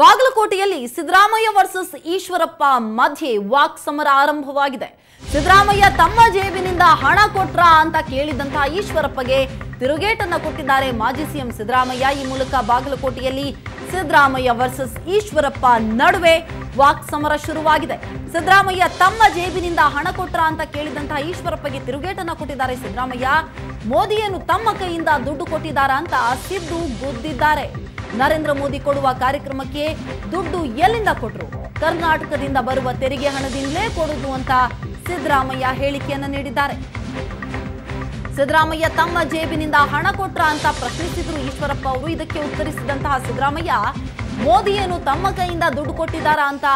ಬಾಗಲಕೋಟೆಯಲ್ಲಿ ಸಿದ್ದರಾಮಯ್ಯ ವರ್ಸಸ್ ಈಶ್ವರಪ್ಪ ಮಧ್ಯೆ ವಾಕ್ ಸಮರ ಆರಂಭವಾಗಿದೆ. ಸಿದ್ದರಾಮಯ್ಯ ತಮ್ಮ ಜೇಬಿನಿಂದ ಹಣ ಕೊಟ್ರ ಅಂತ ಕೇಳಿದಂತಹ ಈಶ್ವರಪ್ಪಗೆ ತಿರುಗೇಟನ್ನ ಕೊಟ್ಟಿದ್ದಾರೆ ಮಾಜಿ ಸಿಎಂ ಸಿದ್ದರಾಮಯ್ಯ. ಈ ಮೂಲಕ ಬಾಗಲಕೋಟೆಯಲ್ಲಿ ಸಿದ್ದರಾಮಯ್ಯ ವರ್ಸಸ್ ಈಶ್ವರಪ್ಪ ನಡುವೆ ವಾಕ್ ಸಮರ ಶುರುವಾಗಿದೆ. ಸಿದ್ದರಾಮಯ್ಯ ತಮ್ಮ ಜೇಬಿನಿಂದ ಹಣ ಕೊಟ್ರ ಅಂತ ಕೇಳಿದಂತಹ ಈಶ್ವರಪ್ಪಗೆ ತಿರುಗೇಟನ್ನ ಕೊಟ್ಟಿದ್ದಾರೆ ಸಿದ್ದರಾಮಯ್ಯ. ಮೋದಿಯನ್ನು ತಮ್ಮ ಕೈಯಿಂದ ದುಡ್ಡು ಕೊಟ್ಟಿದ್ದಾರ ಅಂತ ಸಿದ್ದು ಗುದ್ದಿದ್ದಾರೆ. ನರೇಂದ್ರ ಮೋದಿ ಕೊಡುವ ಕಾರ್ಯಕ್ರಮಕ್ಕೆ ದುಡ್ಡು ಎಲ್ಲಿಂದ ಕೊಟ್ಟರು ಕರ್ನಾಟಕದಿಂದ ಬರುವ ತೆರಿಗೆ ಹಣದಿಂದಲೇ ಕೊಡುದು ಅಂತ ಸಿದ್ದರಾಮಯ್ಯ ಹೇಳಿಕೆಯನ್ನು ನೀಡಿದ್ದಾರೆ. ಸಿದ್ದರಾಮಯ್ಯ ತಮ್ಮ ಜೇಬಿನಿಂದ ಹಣ ಕೊಟ್ರ ಅಂತ ಪ್ರಶ್ನಿಸಿದ್ರು ಈಶ್ವರಪ್ಪ ಅವರು. ಇದಕ್ಕೆ ಉತ್ತರಿಸಿದಂತಹ ಸಿದ್ದರಾಮಯ್ಯ ಮೋದಿ ಏನು ತಮ್ಮ ಕೈಯಿಂದ ದುಡ್ಡು ಕೊಟ್ಟಿದ್ದಾರಾ ಅಂತ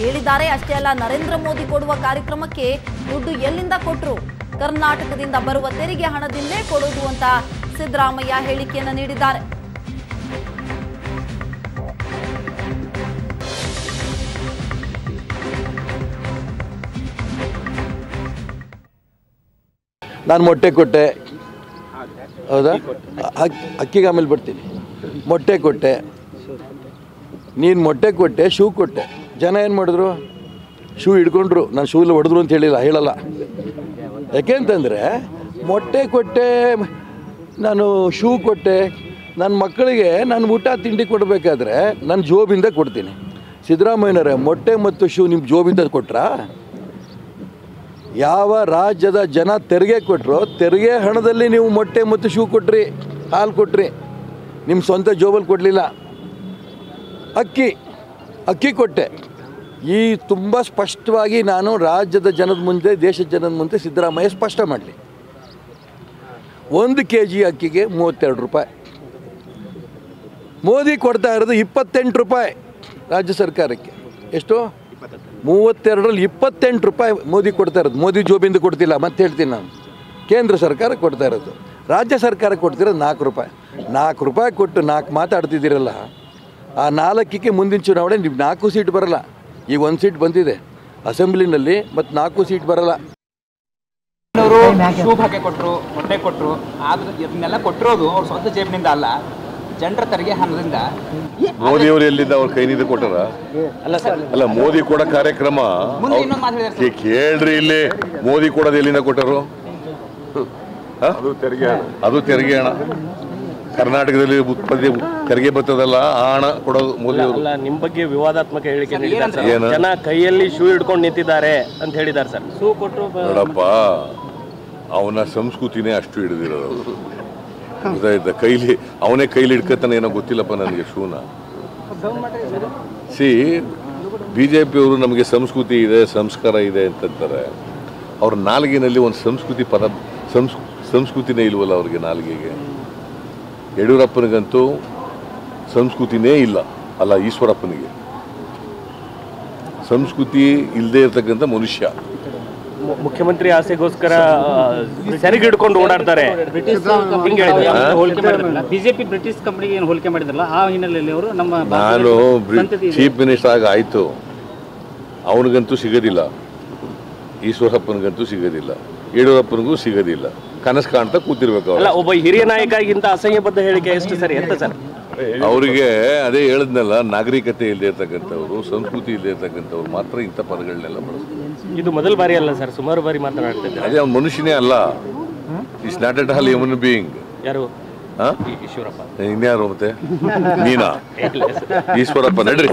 ಹೇಳಿದ್ದಾರೆ ಅಷ್ಟೇ ಅಲ್ಲ, ನರೇಂದ್ರ ಮೋದಿ ಕೊಡುವ ಕಾರ್ಯಕ್ರಮಕ್ಕೆ ದುಡ್ಡು ಎಲ್ಲಿಂದ ಕೊಟ್ಟರು ಕರ್ನಾಟಕದಿಂದ ಬರುವ ತೆರಿಗೆ ಹಣದಿಂದಲೇ ಕೊಡುವುದು ಅಂತ ಸಿದ್ದರಾಮಯ್ಯ ಹೇಳಿಕೆಯನ್ನು ನೀಡಿದ್ದಾರೆ. ನಾನು ಮೊಟ್ಟೆ ಕೊಟ್ಟೆ. ಹೌದಾ? ಅಕ್- ಅಕ್ಕಿಗೆ ಆಮೇಲೆ ಬರ್ತೀನಿ. ಮೊಟ್ಟೆ ಕೊಟ್ಟೆ. ನೀನು ಮೊಟ್ಟೆ ಕೊಟ್ಟೆ, ಶೂ ಕೊಟ್ಟೆ. ಜನ ಏನು ಮಾಡಿದ್ರು? ಶೂ ಹಿಡ್ಕೊಂಡ್ರು. ನಾನು ಶೂ ಇಲ್ಲ ಹೊಡೆದ್ರು ಅಂತ ಹೇಳಿಲ್ಲ, ಹೇಳಲ್ಲ. ಯಾಕೆ ಅಂತಂದರೆ ಮೊಟ್ಟೆ ಕೊಟ್ಟೆ, ನಾನು ಶೂ ಕೊಟ್ಟೆ. ನನ್ನ ಮಕ್ಕಳಿಗೆ ನಾನು ಊಟ ತಿಂಡಿ ಕೊಡಬೇಕಾದ್ರೆ ನನ್ನ ಜೋಬಿಂದ ಕೊಡ್ತೀನಿ. ಸಿದ್ದರಾಮಯ್ಯನವರೇ, ಮೊಟ್ಟೆ ಮತ್ತು ಶೂ ನಿಮ್ಮ ಜೋಬಿಂದ ಕೊಟ್ರಾ? ಯಾವ ರಾಜ್ಯದ ಜನ ತೆರಿಗೆ ಕೊಟ್ಟರು ತೆರಿಗೆ ಹಣದಲ್ಲಿ ನೀವು ಮೊಟ್ಟೆ ಮತ್ತು ಶೂ ಕೊಟ್ರಿ, ಹಾಲು ಕೊಟ್ರಿ ನಿಮ್ಮ ಸ್ವಂತ ಜೋಬಲ್ಲಿ ಕೊಡಲಿಲ್ಲ. ಅಕ್ಕಿ ಅಕ್ಕಿ ಕೊಟ್ಟೆ. ಈ ತುಂಬ ಸ್ಪಷ್ಟವಾಗಿ ನಾನು ರಾಜ್ಯದ ಜನದ ಮುಂದೆ ದೇಶದ ಜನದ ಮುಂದೆ ಸಿದ್ದರಾಮಯ್ಯ ಸ್ಪಷ್ಟ ಮಾಡಲಿ. ಒಂದು ಕೆ ಜಿ ಅಕ್ಕಿಗೆ ಮೂವತ್ತೆರಡು ರೂಪಾಯಿ. ಮೋದಿ ಕೊಡ್ತಾ ಇರೋದು ಇಪ್ಪತ್ತೆಂಟು ರೂಪಾಯಿ ರಾಜ್ಯ ಸರ್ಕಾರಕ್ಕೆ. ಎಷ್ಟು? ಮೂವತ್ತೆರಡರಲ್ಲಿ ಇಪ್ಪತ್ತೆಂಟು ರೂಪಾಯಿ ಮೋದಿ ಕೊಡ್ತಾ ಇರೋದು. ಮೋದಿ ಜೋಬಿಂದ ಕೊಡ್ತಿಲ್ಲ ಮತ್ತೆ ಹೇಳ್ತೀನಿ ನಾನು. ಕೇಂದ್ರ ಸರ್ಕಾರ ಕೊಡ್ತಾ ಇರೋದು. ರಾಜ್ಯ ಸರ್ಕಾರ ಕೊಡ್ತಿರೋದು ನಾಲ್ಕು ರೂಪಾಯಿ. ನಾಲ್ಕು ರೂಪಾಯಿ ಕೊಟ್ಟು ನಾಲ್ಕು ಮಾತಾಡ್ತಿದ್ದೀರಲ್ಲ ಆ ನಾಲ್ಕಕ್ಕೆ ಮುಂದಿನ ಚುನಾವಣೆ ನೀವು ನಾಲ್ಕು ಸೀಟ್ ಬರಲ್ಲ. ಈಗ ಒಂದು ಸೀಟ್ ಬಂದಿದೆ. ಅಸೆಂಬ್ಲಿನಲ್ಲಿ ಮತ್ತು ನಾಲ್ಕು ಸೀಟ್ ಬರಲ್ಲ. ಅವರು ಶೂ ಭಾಗ್ಯ ಕೊಟ್ಟರು ಮೊಟ್ಟೆ ಕೊಟ್ಟರು ಆದ್ರೆ ಇದನ್ನೆಲ್ಲ ಕೊಟ್ಟಿರೋದು ಅವ್ರ ಸ್ವಂತ ಜೇಬಿನಿಂದ ಅಲ್ಲ. ಜನರ ತೆರಿಗೆ ಹಣದಿಂದ ಮೋದಿ ಅವರು ಎಲ್ಲಿಂದ ಅವ್ರ ಕೈನಿಂದ ಕೊಟ್ಟಾರ? ಅಲ್ಲ ಸರ್ ಅಲ್ಲ ಮೋದಿ ಕೂಡ ಕಾರ್ಯಕ್ರಮ ಕೇಳ್ರಿ ಇಲ್ಲಿ. ಮೋದಿ ಕೊಡೋದು ಎಲ್ಲಿಂದ ಕೊಟ್ಟರು? ಅದು ತೆರಿಗೆ ಅದು ತೆರಿಗೆ ಹಣ. ಕರ್ನಾಟಕದಲ್ಲಿ ಉತ್ಪತ್ತಿ ತೆರಿಗೆ ಬರ್ತದಲ್ಲ ಆ ಹಣ ಕೊಡೋದು ಮೋದಿ ಅವರು. ಅಲ್ಲ ನಿಮ್ ಬಗ್ಗೆ ವಿವಾದಾತ್ಮಕ ಹೇಳಿಕೆ ನೀಡಿದ್ದಾರೆ ಸರ್. ಜನ ಕೈಯಲ್ಲಿ ಶೂ ಹಿಡ್ಕೊಂಡು ನಿಂತಿದ್ದಾರೆ ಅಂತ ಹೇಳಿದ್ದಾರೆ ಸರ್. ಶೂ ಕೊಟ್ಟರು ನೋಡಪ್ಪ ಅವನ ಸಂಸ್ಕೃತಿನೇ ಅಷ್ಟು ಹಿಡಿದಿರೋದು. ಗೊತ್ತಾಯ್ತಾ ಕೈಲಿ, ಅವನೇ ಕೈಲಿ ಹಿಡ್ಕತಾನೆ ಏನೋ ಗೊತ್ತಿಲ್ಲಪ್ಪ ನನಗೆ ಶೂನ. ಸಿ ಬಿ ಜೆ ಪಿಯವರು ನಮಗೆ ಸಂಸ್ಕೃತಿ ಇದೆ, ಸಂಸ್ಕಾರ ಇದೆ ಅಂತಂತಾರೆ. ಅವ್ರ ನಾಲಿಗೆನಲ್ಲಿ ಒಂದು ಸಂಸ್ಕೃತಿ ಪದ ಸಂಸ್, ಸಂಸ್ಕೃತಿನೇ ಇಲ್ವಲ್ಲ ಅವ್ರಿಗೆ ನಾಲಿಗೆಗೆ. ಯಡಿಯೂರಪ್ಪನಿಗಂತೂ ಸಂಸ್ಕೃತಿನೇ ಇಲ್ಲ, ಅಲ್ಲ ಈಶ್ವರಪ್ಪನಿಗೆ. ಸಂಸ್ಕೃತಿ ಇಲ್ಲದೆ ಇರತಕ್ಕಂಥ ಮನುಷ್ಯ. ಮುಖ್ಯಮಂತ್ರಿ ಆಸೆಗೋಸ್ಕರ ಆ, ಸೆರಗ್ ಹಿಡ್ಕೊಂಡು ಓಡಾಡ್ತಾರೆ ಬಿಜೆಪಿ ಬ್ರಿಟಿಷ್ ಕಂಪನಿಗೆ ಏನು ಹೋಲಿಕೆ ಮಾಡಿದ್ರಲ್ಲ? ಆ ಹಿನ್ನೆಲೆಯಲ್ಲಿ ಅವರು ನಮ್ಮ ನಾನು. ಚೀಫ್ ಮಿನಿಸ್ಟರ್ ಆಗ ಆಯ್ತು. ಅವನಿಗಂತೂ ಸಿಗೋದಿಲ್ಲ. ಈಶ್ವರಪ್ಪನಿಗಂತೂ ಸಿಗೋದಿಲ್ಲ. ಯಡಿಯೂರಪ್ಪನಿಗೂ ಸಿಗೋದಿಲ್ಲ. ಕನಸು ಕಾಣ್ತಾ ಕೂತಿರ್ಬೇಕು ಅಲ್ಲ ಒಬ್ಬ ಹಿರಿಯ ನಾಯಕಗಿಂತ ಅಸಹ್ಯಬದ್ಧ ಹೇಳಿಕೆ ಎಷ್ಟು ಸರಿ? ಎಂತ ಸರ್? ಅವರಿಗೆ ಅದೇ ಹೇಳಿದ್ನಲ್ಲ ನಾಗರಿಕತೆ ಇಲ್ಲದೆ ಇರ್ತಕ್ಕಂಥವ್ರು ಸಂಸ್ಕೃತಿ ಇಲ್ಲದೆ ಇರ್ತಕ್ಕಂಥವ್ರು ಮಾತ್ರ ಇಂಥ ಪದಗಳನ್ನೆಲ್ಲ ಬಳಸ್ತಾರೆ. ಇದು ಮೊದಲ ಬಾರಿ ಅಲ್ಲ ಸರ್ ಸುಮಾರು ಬಾರಿ ಮಾತನಾಡ್ತಿದ್ದಾರೆ ಅದೇ ಅವ್ನು ಮನುಷ್ಯನೇ ಅಲ್ಲ. Is not at all human being ಯಾರು? ಹಾ ಈಶ್ವರಪ್ಪ. ಇನ್ಯಾರು ಮತ್ತೆ? ನೀನಾ? ಈಶ್ವರಪ್ಪ ನಡ್ರಿ.